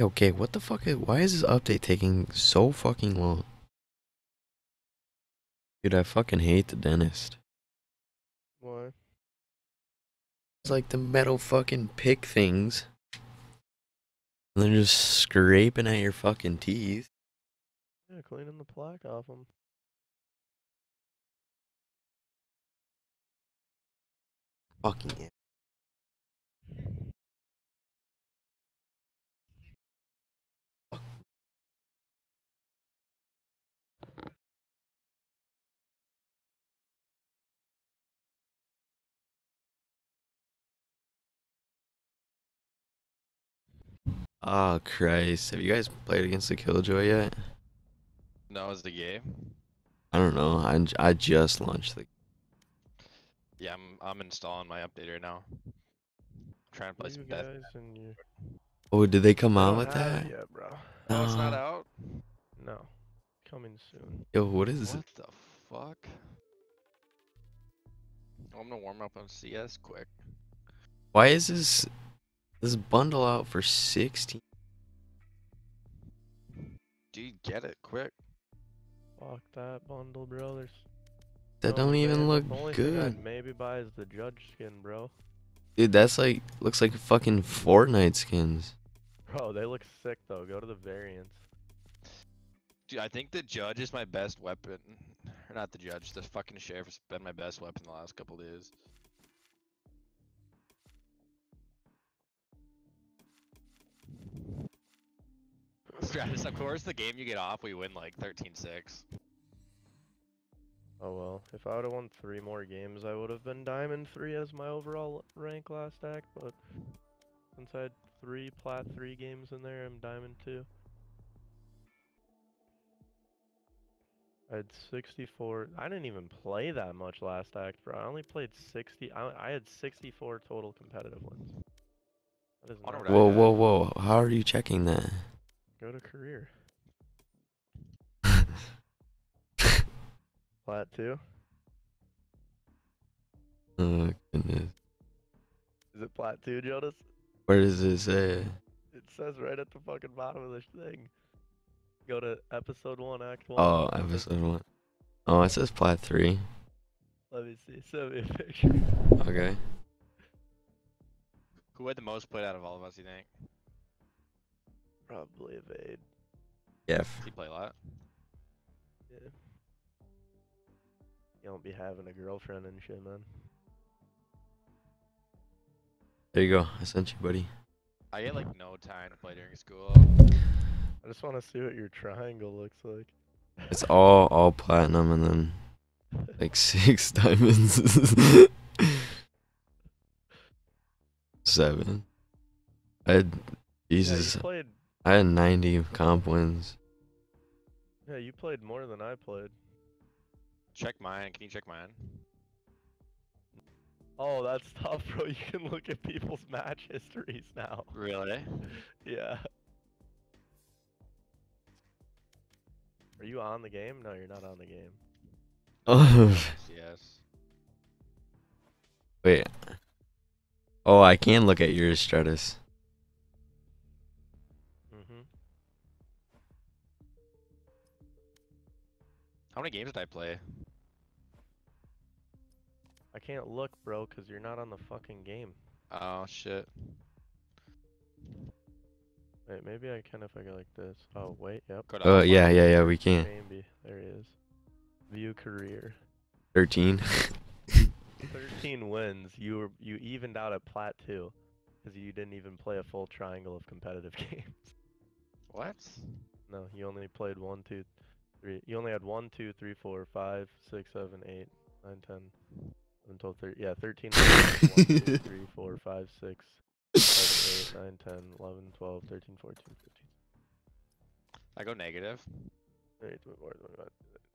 Okay, what the fuck is why is this update taking so fucking long? Dude, I fucking hate the dentist. Why? It's like the metal fucking pick things. And they're just scraping at your fucking teeth. Yeah, cleaning the plaque off them. Fucking yeah. Oh Christ! Have you guys played against the Killjoy yet? No, is the game? I don't know. I, I just launched the. Yeah, I'm I'm installing my update right now. trying to play You some death. guys and you. Oh, did they come out with that? Yeah, yet, bro. Oh, it's not ah. out. No, coming soon. Yo, what is what it? the fuck? I'm gonna warm up on CS quick. Why is this this bundle out for sixteen? Dude, get it quick. Fuck that bundle, bro. There's That no don't even way. look The only thing good, I'd maybe buy is the judge skin, bro. dude. That's like looks like fucking Fortnite skins. Bro, they look sick though. Go to the variants. Dude, I think the judge is my best weapon. Or not the judge, the fucking sheriff has been my best weapon the last couple days. Stratus, of course, the game you get off, we win like 13-6. Oh well, if I would have won three more games, I would have been Diamond 3 as my overall rank last act, but since I had three Plat 3 games in there, I'm Diamond 2. I had 64. I didn't even play that much last act, bro. I only played 60. I, I had 64 total competitive wins. That is Wonder not what I Whoa, whoa, whoa! How are you checking that? Go to career. Plat 2? oh goodness! Is it Plat 2, Jonas? Where does it say? It says right at the fucking bottom of this thing. Go to episode 1, act 1. Oh, It says- episode one. Oh, it says plat three. Let me see. Send me a picture. Okay. Who had the most played out of all of us, you think? Probably evade. Yeah. Does he play a lot? Yeah. You don't be having a girlfriend and shit, man. There you go. I sent you, buddy. I get like no time to play during school. I just want to see what your triangle looks like. It's all all platinum and then like six diamonds. Seven. I had Yeah, Jesus. you played. I had ninety comp wins. Yeah, you played more than I played. Check mine. Can you check mine? Oh, that's tough, bro. You can look at people's match histories now. Really? Yeah. Are you on the game? No, you're not on the game. Oh Yes. wait. Oh, I can look at yours, Stratus. Many games did I play? I can't look, bro, because you're not on the fucking game. Oh shit. Wait, maybe I can if I go like this. Oh, wait, yep. Oh uh, Alpha. yeah, yeah, yeah. We can. Maybe. There he is. View career. Thirteen. 13 wins. You were you evened out at plat 2 because you didn't even play a full triangle of competitive games. What? No, you only played one, two, three. You only had one, two, three, four, five, six, seven, eight, nine, ten, eleven, twelve, thirteen. Yeah, 13. One, two, three, four, five, six, seven, eight, nine, ten, eleven, twelve, thirteen, fourteen, fifteen. I go negative. 30, 24, 25,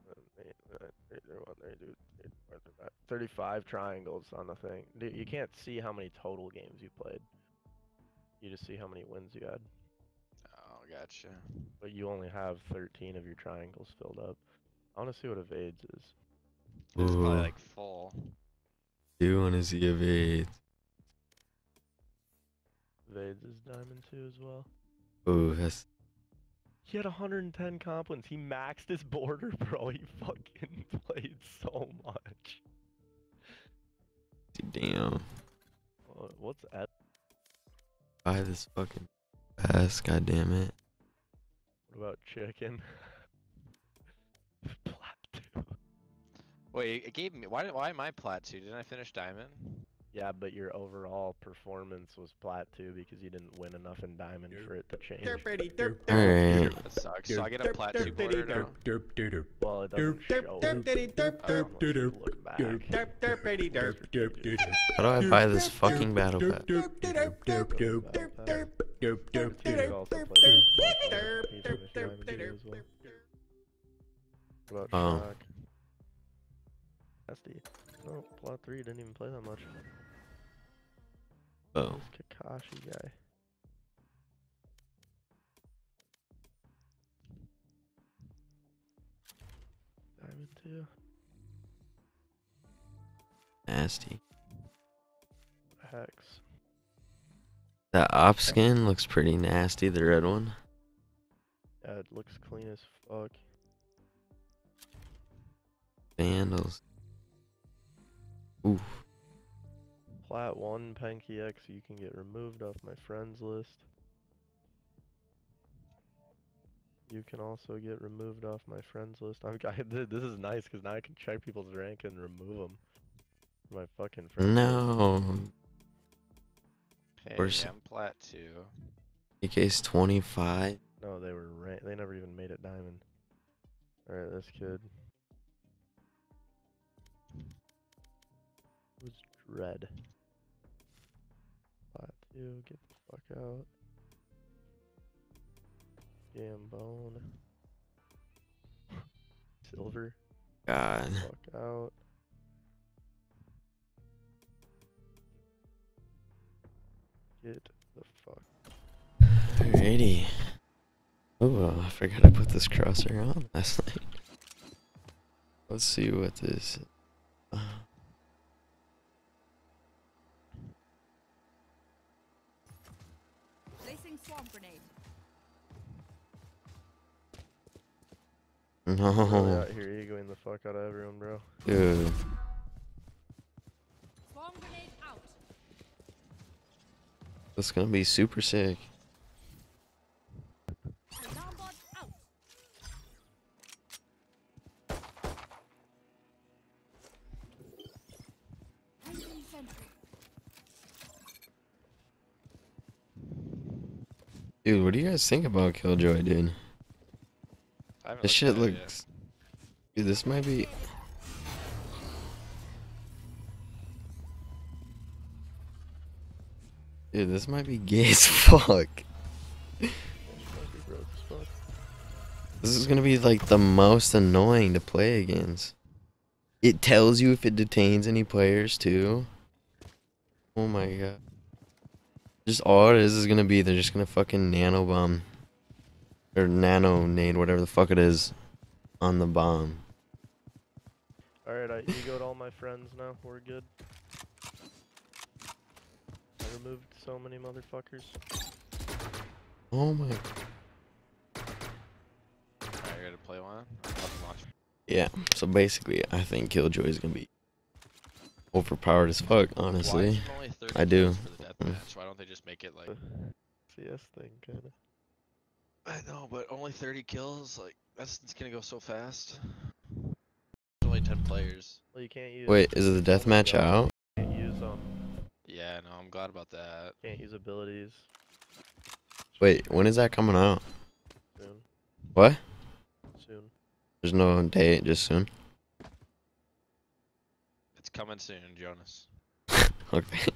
28, 29, 30, 31, 32, 34, 35. 35 triangles on the thing. Dude, you can't see how many total games you played. You just see how many wins you had. Gotcha. But you only have 13 of your triangles filled up. I want to see what evades is. It's probably like full. Do want to see a vid? Evades is diamond 2 as well. Ooh, that's He had 110 comp wins. He maxed his border, bro. He fucking played so much. damn. What's S? Buy this fucking pass, god damn it. What about chicken? Plat two. Wait, it gave me. Why? Why am I plat two? Didn't I finish diamond? Yeah, but your overall performance was plat two because you didn't win enough in diamond for it to change. Alright. That sucks. So I get a plat two border now. Well, it doesn't show. Unless you look back. How do I buy this fucking battle pass? Two also played Plat. He finished diamond two as well. About Oh. Shock? Nasty. Oh, no, plat three didn't even play that much. Oh. This Kakashi guy. Diamond two. Nasty. Hex. That op skin looks pretty nasty, the red one. Yeah, it looks clean as fuck. Vandals. Ooh. Plat 1 Panky X, you can get removed off my friends list. You can also get removed off my friends list. I'm, I, this is nice because now I can check people's rank and remove them. My fucking friends. No. Hey, Where's- I'm plat two. AK's 25. No, they were rank. They never even made it diamond. Alright, this kid. Who's Dread? Plat 2, get the fuck out. Gambone. Silver, God. fuck out. Get the fuck. Alrighty. Oh, I forgot I put this crosshair on last night. Let's see what this. Uh. Really no, out here egoing the fuck out of everyone, bro. dude. Swarm grenade out. That's gonna be super sick. Alarm bot out. Placing sentry. Dude, what do you guys think about Killjoy, dude? This shit it yet. looks. Dude, this might be. Dude, this might be gay as fuck. That shit might be broke as fuck. This is gonna be like the most annoying to play against. It tells you if it detains any players too. Oh my god. Just all it is is gonna be they're just gonna fucking nano bomb. Or nano nade, whatever the fuck it is. On the bomb. Alright, I egoed all my friends now. We're good. I removed so many motherfuckers. Oh my Alright, you ready to play one? I'm about to launch. Yeah, so basically I think Killjoy is gonna be overpowered as fuck, honestly. it only 30 I do. kills For the Mm. deathmatch? Why don't they just make it like? CS thing, kinda. I know, but only 30 kills. Like that's it's gonna go so fast. There's only 10 players. Well, you can't use. Wait, is it the deathmatch out? Can't use um. Yeah, no, I'm glad about that. Can't use abilities. Wait, when is that coming out? Soon. What? Soon. There's no date, just soon. Coming soon, Jonas. Okay.